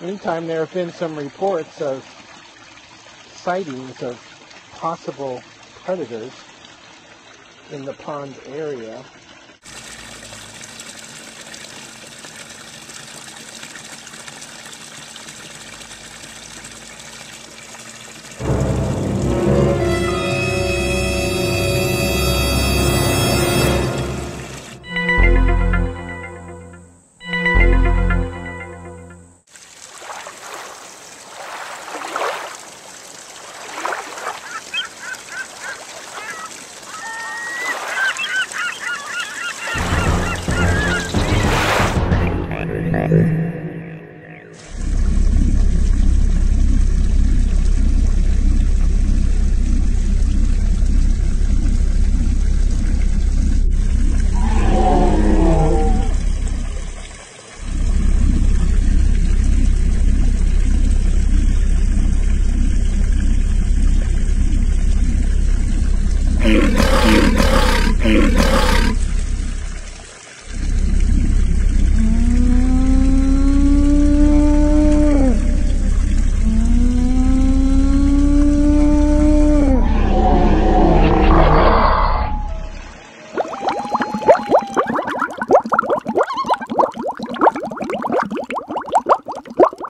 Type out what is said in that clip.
Meantime, there have been some reports of sightings of possible predators in the pond area. Hey, hey, hey.